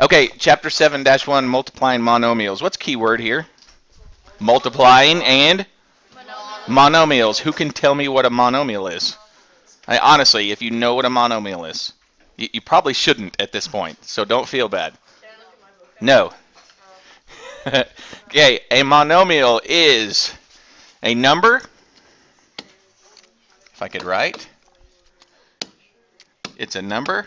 Okay, chapter 7-1, multiplying monomials. What's keyword here? Multiplying and monomials. Who can tell me what a monomial is? I, honestly, if you know what a monomial is, you, you probably shouldn't at this point, so don't feel bad. No. okay, a monomial is a number, if I could write, it's a number,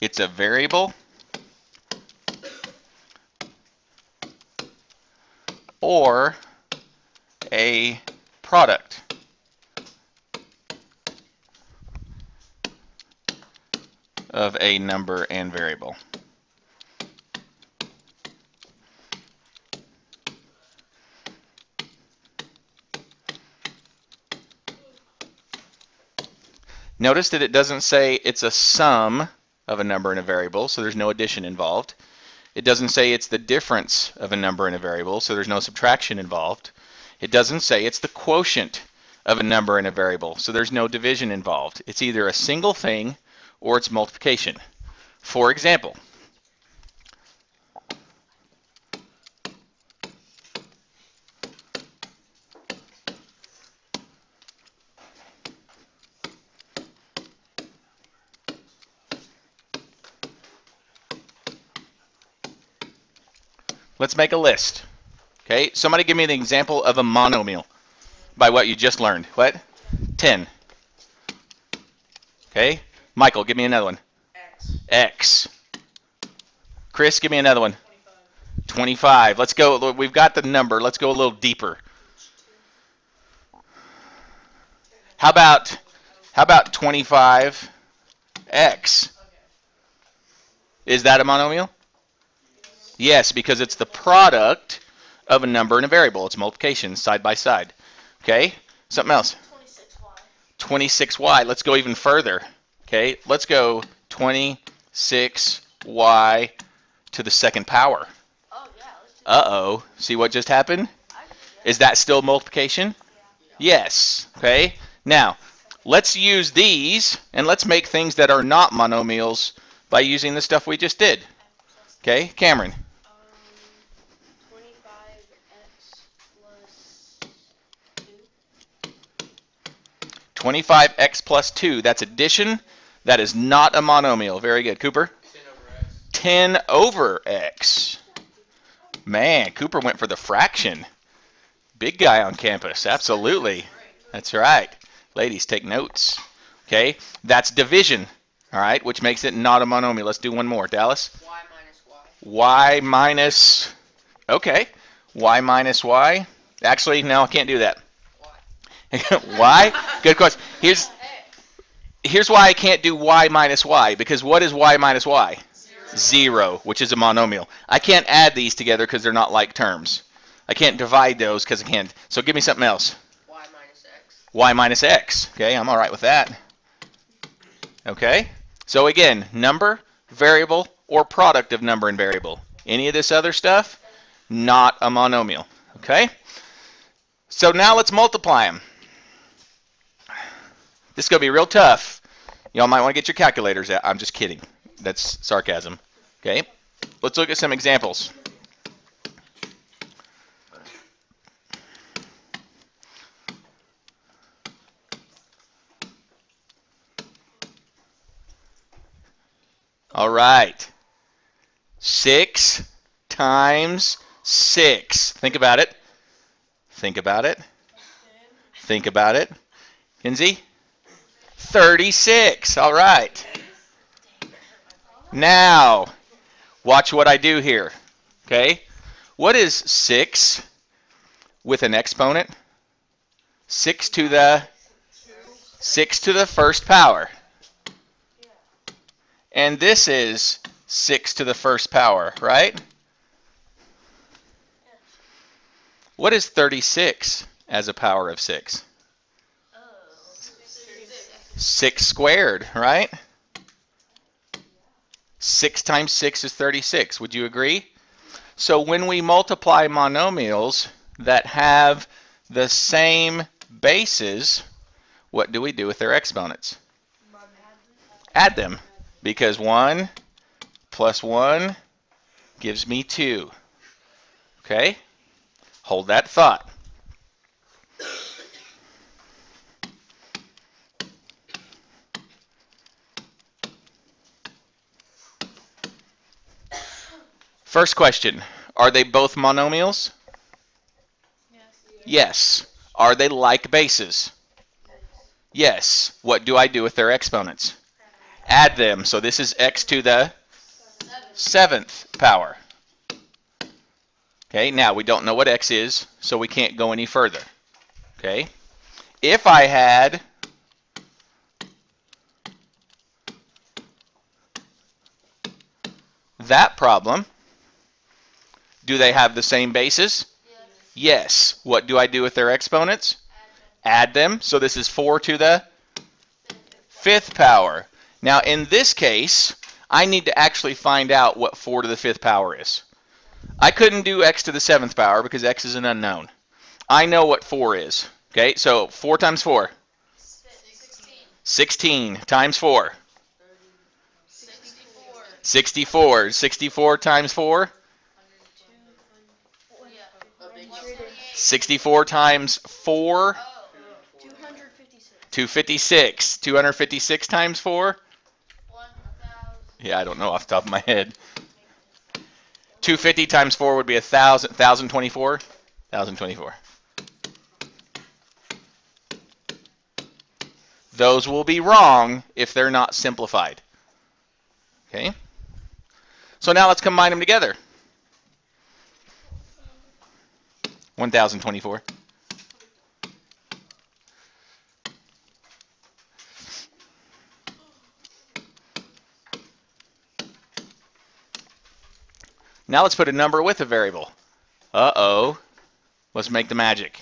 it's a variable, or a product. of a number and variable. Notice that it doesn't say it's a sum of a number and a variable, so there's no addition involved. It doesn't say it's the difference of a number and a variable, so there's no subtraction involved. It doesn't say it's the quotient of a number and a variable, so there's no division involved. It's either a single thing or its multiplication. For example, Let's make a list. Okay, somebody give me an example of a monomial by what you just learned. What? 10. Okay, Michael, give me another one. X. X. Chris, give me another one. 25. Let's go. We've got the number. Let's go a little deeper. How about how about 25x? Is that a monomial? Yes, because it's the product of a number and a variable. It's multiplication side by side. Okay? Something else. 26Y. 26y. Let's go even further. Okay, let's go 26y to the second power. Oh, yeah, Uh-oh. See what just happened? Is that still multiplication? Yes. Okay. Now, let's use these and let's make things that are not monomials by using the stuff we just did. Okay, Cameron. Um, 25x plus 2. 25x plus 2. That's addition. That is not a monomial. Very good. Cooper? 10 over x. Man, Cooper went for the fraction. Big guy on campus. Absolutely. That's right. Ladies, take notes. Okay? That's division. All right? Which makes it not a monomial. Let's do one more. Dallas? Y minus Y. y minus, okay, y minus y. Actually, no, I can't do that. y? Good question. Here's here's why I can't do y minus y, because what is y minus y? Zero, which is a monomial. I can't add these together because they're not like terms. I can't divide those because I can't. So give me something else. Y minus X. y minus x. Okay, I'm all right with that. Okay, so again, number, variable, or product of number and variable. Any of this other stuff, not a monomial. Okay, so now let's multiply them. This is going to be real tough. Y'all might want to get your calculators out. I'm just kidding. That's sarcasm. Okay, let's look at some examples. All right. 6 times 6. Think about it. Think about it. Think about it. Kinsey? 36. All right. Now, watch what I do here. Okay? What is 6 with an exponent? 6 to the 6 to the first power. And this is 6 to the first power, right? What is 36 as a power of 6? Oh. 6 squared, right? 6 times 6 is 36. Would you agree? So when we multiply monomials that have the same bases, what do we do with their exponents? Add them because 1 plus 1 gives me 2. Okay? Hold that thought. First question Are they both monomials? Yes. Are they like bases? Yes. What do I do with their exponents? Add them. So this is x to the seventh power. Okay, now we don't know what x is, so we can't go any further. Okay? If I had that problem, do they have the same bases? Yes. What do I do with their exponents? Add them. So this is 4 to the fifth power. Now in this case, I need to actually find out what 4 to the fifth power is. I couldn't do x to the seventh power because x is an unknown. I know what 4 is. Okay, so 4 times 4. 16 16 times 4. 64. 64 times 4. 64 times 4. 256. 256 times 4. Yeah, I don't know off the top of my head. 250 times 4 would be 1,000. 1,024. 1,024. Those will be wrong if they're not simplified. Okay? So now let's combine them together. 1024. Now let's put a number with a variable. Uh-oh. Let's make the magic.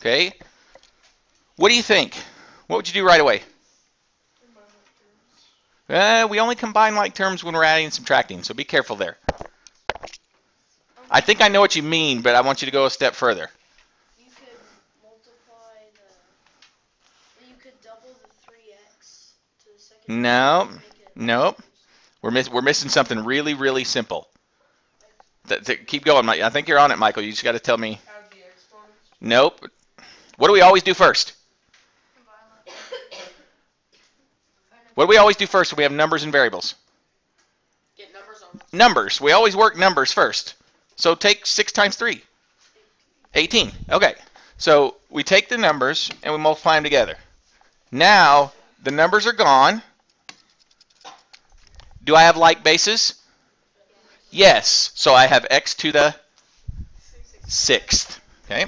Okay? What do you think? What would you do right away? Uh, we only combine like terms when we're adding and subtracting, so be careful there. I think I know what you mean, but I want you to go a step further. You could multiply the. You could double the 3x to the second. No, power and make it- nope. We're miss we're missing something really really simple. Th- th- keep going, Mike. I think you're on it, Michael. You just got to tell me. Add the exponents. Nope. What do we always do first? What do we always do first when we have numbers and variables? Get numbers on. Numbers. We always work numbers first. So take 6 times 3. 18. Okay. So we take the numbers and we multiply them together. Now, the numbers are gone. Do I have like bases? Yes. So I have x to the sixth. Okay.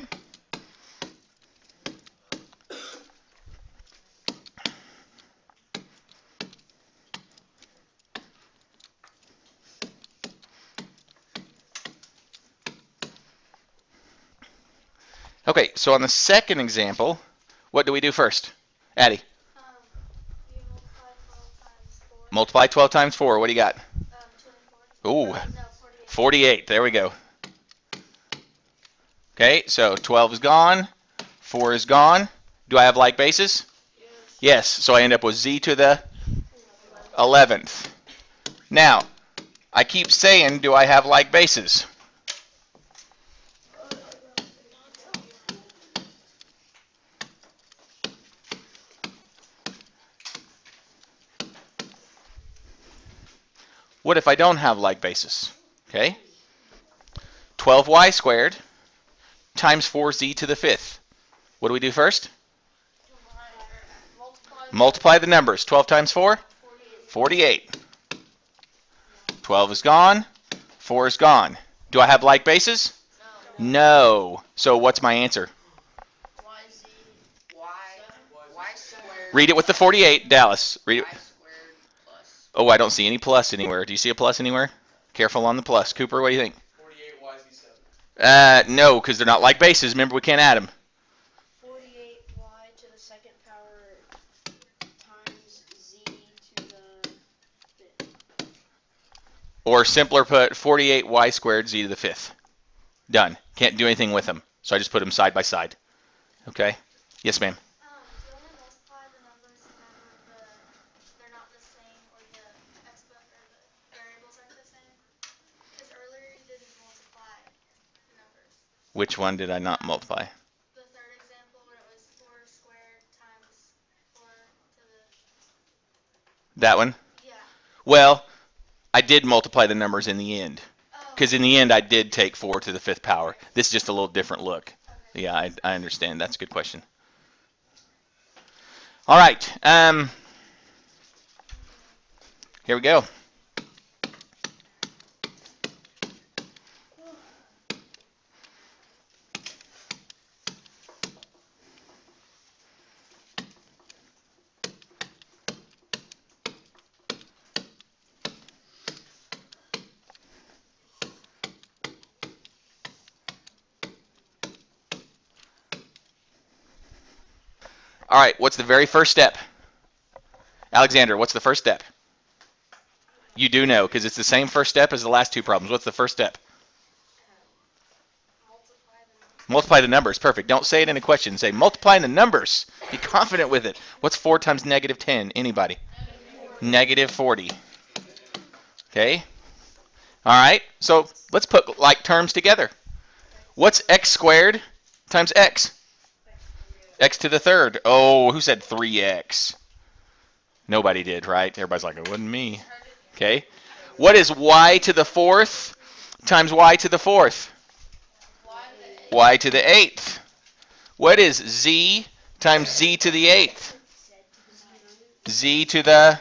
So on the second example, what do we do first? Addie, Um, multiply 12 times 4. multiply 12 times 4. What do you got? Um, Ooh, no, 48. 48. There we go. Okay, so 12 is gone. 4 is gone. Do I have like bases? Yes, so I end up with z to the 11th. Now, I keep saying, do I have like bases? What if I don't have like basis? Okay. 12y squared times 4z to the fifth. What do we do first? Multiply. Multiply the numbers. 12 times 4? 48. 12 is gone. 4 is gone. Do I have like bases? No. So what's my answer? YZ. Y. Y squared. Read it with the 48, Dallas. Read it. Y squared plus. Oh, I don't see any plus anywhere. Do you see a plus anywhere? Careful on the plus. Cooper, what do you think? 48 YZ7. Uh, no, because they're not like bases. Remember, we can't add them. 48y to the second power times z to the fifth. Or simpler put, 48y squared z to the fifth. Done. Can't do anything with them. So I just put them side by side. Okay? Yes, ma'am. Um, do you only multiply the numbers whenever the, they're not the same or the Which one did I not multiply? The third example where it was 4 squared times 4 to the. That one? Yeah. Well, I did multiply the numbers in the end. Oh. Because in the end, I did take 4 to the fifth power. This is just a little different look. Okay. Yeah, I, I understand. That's a good question. All right. Um, here we go. All right. What's the very first step? Alexander, what's the first step? You do know because it's the same first step as the last two problems. What's the first step? Multiply the numbers. Perfect. Don't say it in a question. Say multiply the numbers. Be confident with it. What's 4 times negative 10? Anybody? Negative 40. Okay. All right. So let's put like terms together. What's x squared times x? X to the third. Oh, who said 3x? Nobody did, right? Everybody's like, it wasn't me. Okay. What is y to the fourth times y to the fourth? y to the eighth. What is z times z to the eighth? z to the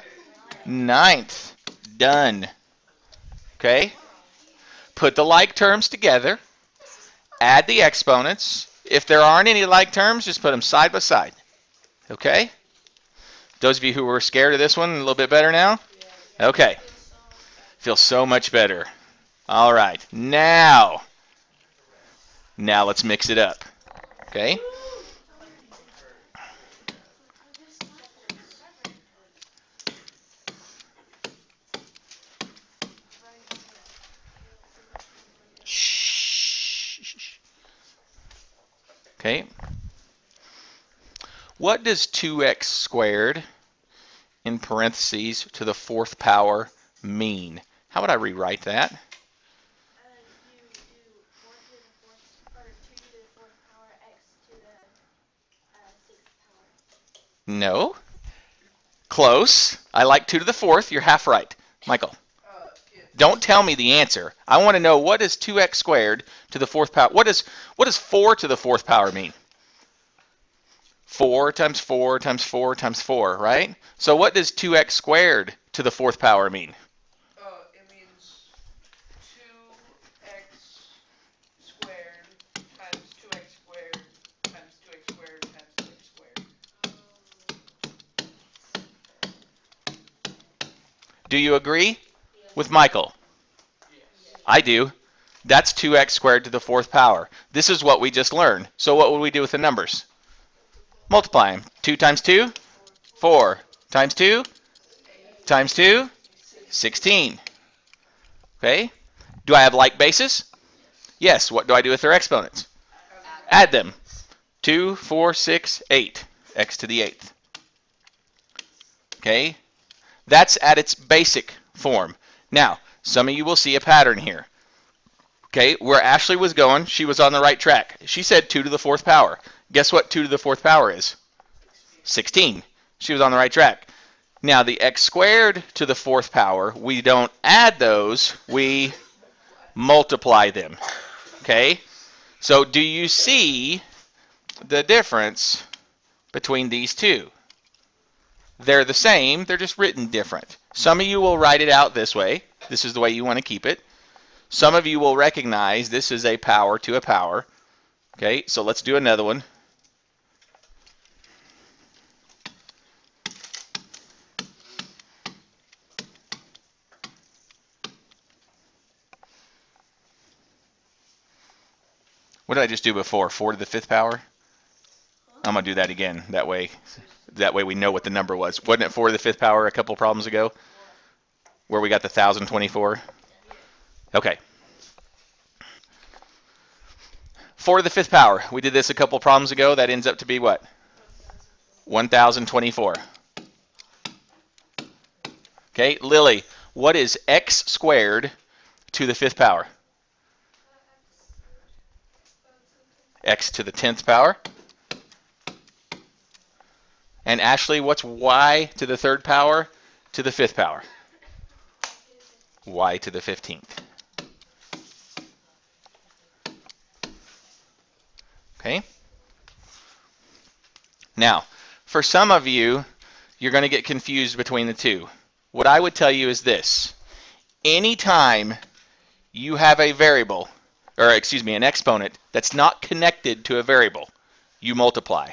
ninth. Done. Okay? Put the like terms together. Add the exponents. If there aren't any like terms, just put them side by side. Okay? Those of you who were scared of this one, a little bit better now? Okay. Feel so much better. All right. Now, now let's mix it up. Okay? Shh. Okay. What does 2x squared in parentheses to the fourth power mean? How would I rewrite that? You do 4 to the fourth, or 2 to the fourth power, the. No. Close. I like 2 to the fourth. You're half right. Michael, Uh, don't tell me the answer. I want to know what is 2x squared to the fourth power? What is what does 4 to the fourth power mean? 4 times 4 times 4 times 4, right? So what does 2x squared to the fourth power mean? uh, it means 2x squared times 2x squared times 2x squared times 2x squared. Do you agree with Michael? Yes. I do. That's 2x squared to the fourth power. This is what we just learned. So what would we do with the numbers? Multiply them. 2 times 2? 4. Times 2? Times 2? 16. Okay? Do I have like bases? Yes. What do I do with their exponents? Add them. 2, 4, 6, 8. x to the eighth. Okay? That's at its basic form. Now, some of you will see a pattern here. Okay, where Ashley was going, she was on the right track. She said 2 to the fourth power. Guess what 2 to the fourth power is? 16. She was on the right track. Now, the x squared to the fourth power, we don't add those, we multiply them. Okay? So, do you see the difference between these two? They're the same, they're just written different. Some of you will write it out this way. This is the way you want to keep it. Some of you will recognize this is a power to a power. Okay, so let's do another one. What did I just do before? 4 to the fifth power? I'm going to do that again. That way that way we know what the number was. Wasn't it 4 to the fifth power a couple problems ago? Where we got the 1024? Okay. 4 to the fifth power. We did this a couple problems ago. That ends up to be what? 1024. Okay, Lily, what is x squared to the fifth power? X to the 10th power. And Ashley, what's y to the third power to the fifth power? y to the 15th. Okay? Now, for some of you, you're going to get confused between the two. What I would tell you is this. Anytime you have a variable, or excuse me, an exponent that's not connected to a variable, you multiply.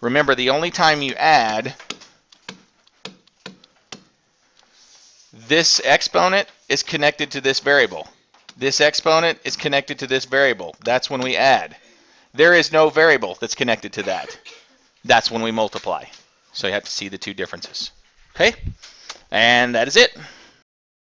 Remember, the only time you add, this exponent is connected to this variable. This exponent is connected to this variable. That's when we add. There is no variable that's connected to that. That's when we multiply. So you have to see the two differences. Okay? And that is it.